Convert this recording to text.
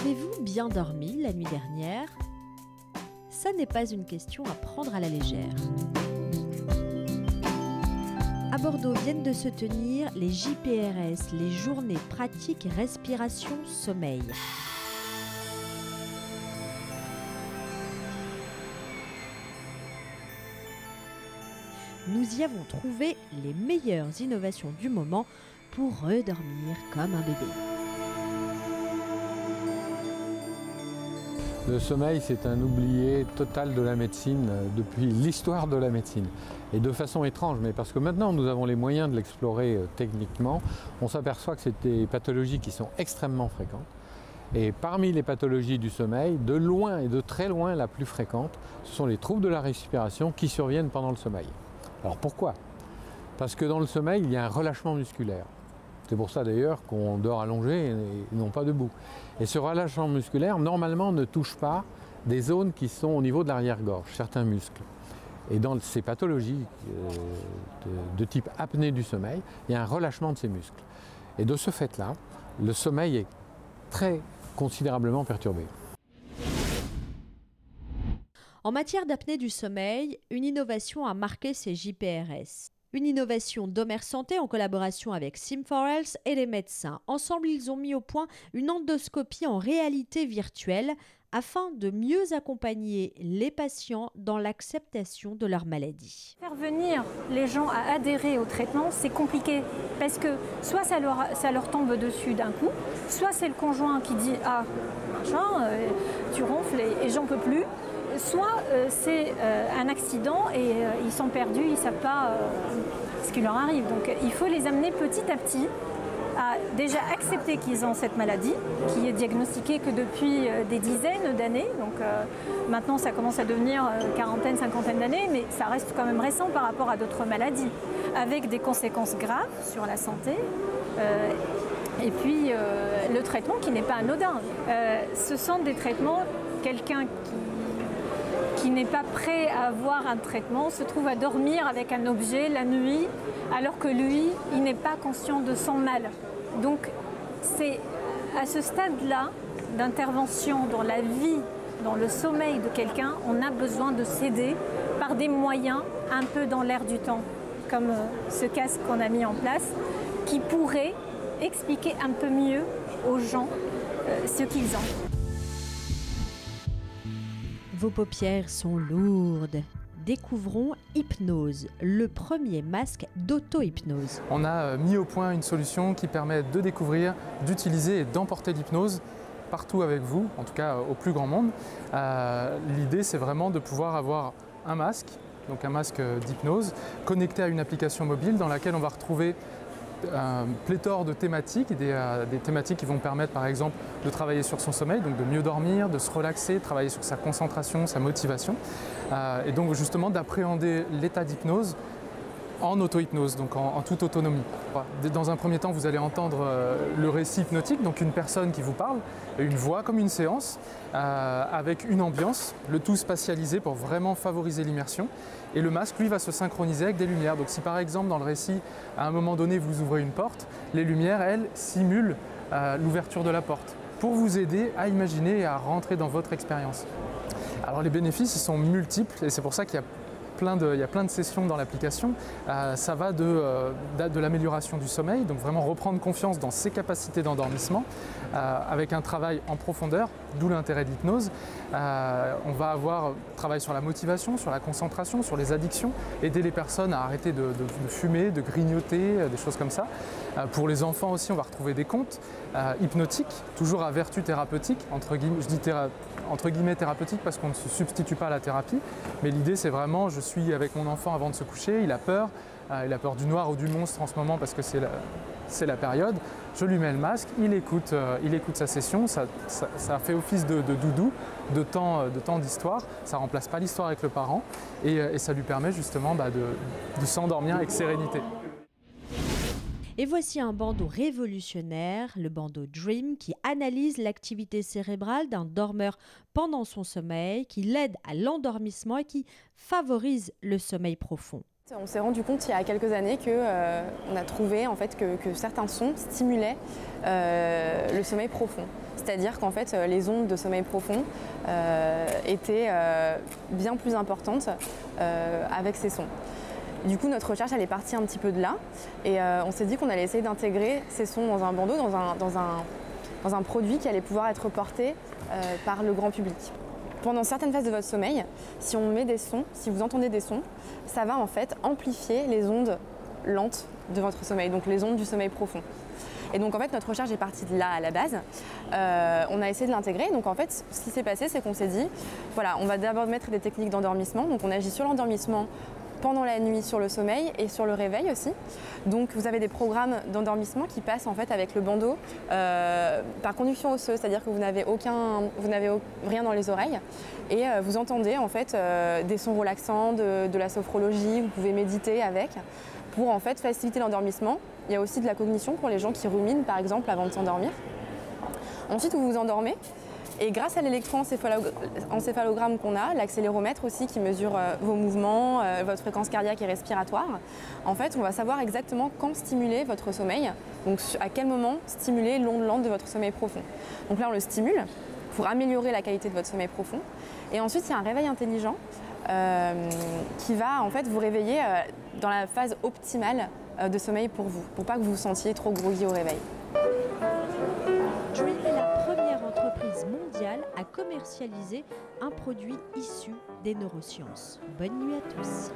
Avez-vous bien dormi la nuit dernière? Ça n'est pas une question à prendre à la légère. À Bordeaux viennent de se tenir les JPRS, les journées pratiques respiration sommeil. Nous y avons trouvé les meilleures innovations du moment pour redormir comme un bébé. Le sommeil, c'est un oublié total de la médecine euh, depuis l'histoire de la médecine. Et de façon étrange, mais parce que maintenant nous avons les moyens de l'explorer euh, techniquement, on s'aperçoit que c'est des pathologies qui sont extrêmement fréquentes. Et parmi les pathologies du sommeil, de loin et de très loin la plus fréquente, ce sont les troubles de la respiration qui surviennent pendant le sommeil. Alors pourquoi? Parce que dans le sommeil, il y a un relâchement musculaire. C'est pour ça d'ailleurs qu'on dort allongé et non pas debout. Et ce relâchement musculaire, normalement, ne touche pas des zones qui sont au niveau de l'arrière-gorge, certains muscles. Et dans ces pathologies euh, de, de, type apnée du sommeil, il y a un relâchement de ces muscles. Et de ce fait-là, le sommeil est très considérablement perturbé. En matière d'apnée du sommeil, une innovation a marqué ces JPRS. Une innovation d'Omer Santé en collaboration avec Sim4Health et les médecins. Ensemble, ils ont mis au point une endoscopie en réalité virtuelle afin de mieux accompagner les patients dans l'acceptation de leur maladie. Faire venir les gens à adhérer au traitement, c'est compliqué parce que soit ça leur, tombe dessus d'un coup, soit c'est le conjoint qui dit Ah, machin, euh, tu ronfles et j'en peux plus soit euh, c'est euh, un accident et euh, ils sont perdus, ils ne savent pas ce qui leur arrive. Donc il faut les amener petit à petit à déjà accepter qu'ils ont cette maladie, qui est diagnostiquée que depuis des dizaines d'années. Donc maintenant ça commence à devenir quarantaine, cinquantaine d'années, mais ça reste quand même récent par rapport à d'autres maladies, avec des conséquences graves sur la santé. et puis le traitement qui n'est pas anodin. ce sont des traitements, quelqu'un qui qui n'est pas prêt à avoir un traitement se trouve à dormir avec un objet la nuit alors que lui, il n'est pas conscient de son mal. Donc c'est à ce stade-là d'intervention dans la vie, dans le sommeil de quelqu'un, on a besoin de s'aider par des moyens un peu dans l'air du temps, comme ce casque qu'on a mis en place, qui pourrait expliquer un peu mieux aux gens ce qu'ils ont. Vos paupières sont lourdes. Découvrons Hypnose, le premier masque d'auto-hypnose. On a mis au point une solution qui permet de découvrir, d'utiliser et d'emporter l'hypnose partout avec vous, en tout cas au plus grand monde. Euh, L'idée, c'est vraiment de pouvoir avoir un masque, donc un masque d'hypnose, connecté à une application mobile dans laquelle on va retrouver un pléthore de thématiques, des, euh, des, thématiques qui vont permettre par exemple de travailler sur son sommeil, donc de mieux dormir, de se relaxer, travailler sur sa concentration, sa motivation, euh, et donc justement d'appréhender l'état d'hypnose en auto-hypnose, donc en, toute autonomie. Dans un premier temps, vous allez entendre euh, le récit hypnotique, donc une personne qui vous parle, une voix comme une séance, euh, avec une ambiance, le tout spatialisé pour vraiment favoriser l'immersion. Et le masque, lui, va se synchroniser avec des lumières. Donc si par exemple, dans le récit, à un moment donné, vous ouvrez une porte, les lumières, elles, simulent euh, l'ouverture de la porte pour vous aider à imaginer et à rentrer dans votre expérience. Alors les bénéfices, ils sont multiples et c'est pour ça qu'il y a de, il y a plein de sessions dans l'application. Euh, ça va de, euh, de l'amélioration du sommeil, donc vraiment reprendre confiance dans ses capacités d'endormissement, euh, avec un travail en profondeur, d'où l'intérêt de l'hypnose. On va avoir travail sur la motivation, sur la concentration, sur les addictions, aider les personnes à arrêter de, fumer, de grignoter, des choses comme ça. pour les enfants aussi, on va retrouver des contes hypnotiques, toujours à vertu thérapeutique, entre guillemets, je dis thérapeutique parce qu'on ne se substitue pas à la thérapie, mais l'idée c'est vraiment je suis avec mon enfant avant de se coucher, il a peur, euh, il a peur du noir ou du monstre en ce moment parce que c'est la, période, je lui mets le masque, il écoute, euh, il écoute sa session, ça, fait office de, de, doudou, de temps de temps d'histoire, ça remplace pas l'histoire avec le parent. Et, ça lui permet justement bah, de, de s'endormir avec sérénité. Et voici un bandeau révolutionnaire, le bandeau Dream, qui analyse l'activité cérébrale d'un dormeur pendant son sommeil, qui l'aide à l'endormissement et qui favorise le sommeil profond. On s'est rendu compte il y a quelques années qu'on euh, a trouvé en fait que, que certains sons stimulaient euh, le sommeil profond. C'est-à-dire qu'en fait, les ondes de sommeil profond étaient bien plus importantes avec ces sons. Du coup, notre recherche, est partie un petit peu de là. Et on s'est dit qu'on allait essayer d'intégrer ces sons dans un bandeau, dans un, produit qui allait pouvoir être porté par le grand public. Pendant certaines phases de votre sommeil, si on met des sons, si vous entendez des sons, ça va en fait amplifier les ondes lentes de votre sommeil, donc les ondes du sommeil profond. Et donc en fait notre recherche est partie de là à la base. Euh, on a essayé de l'intégrer. Donc en fait ce qui s'est passé c'est qu'on s'est dit voilà on va d'abord mettre des techniques d'endormissement. Donc on agit sur l'endormissement pendant la nuit sur le sommeil et sur le réveil aussi. Donc vous avez des programmes d'endormissement qui passent en fait avec le bandeau euh, par conduction osseuse, c'est-à-dire que vous n'avez aucun, vous n'avez rien dans les oreilles et euh, vous entendez en fait euh, des sons relaxants, de, de, la sophrologie, vous pouvez méditer avec pour en fait faciliter l'endormissement. Il y a aussi de la cognition pour les gens qui ruminent par exemple avant de s'endormir. Ensuite vous vous endormez et grâce à l'électroencéphalogramme qu'on a, l'accéléromètre aussi qui mesure euh, vos mouvements, euh, votre fréquence cardiaque et respiratoire, en fait, on va savoir exactement quand stimuler votre sommeil, donc à quel moment stimuler l'onde de votre sommeil profond. Donc là, on le stimule pour améliorer la qualité de votre sommeil profond. Et ensuite, il y a un réveil intelligent euh, qui va en fait vous réveiller dans la phase optimale de sommeil pour vous, pour pas que vous vous sentiez trop groggy au réveil. À commercialiser un produit issu des neurosciences. Bonne nuit à tous.